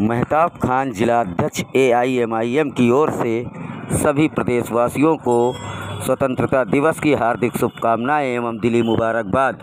मेहताब खान जिलाध्यक्ष एआईएमआईएम की ओर से सभी प्रदेशवासियों को स्वतंत्रता दिवस की हार्दिक शुभकामनाएँ एवं दिली मुबारकबाद।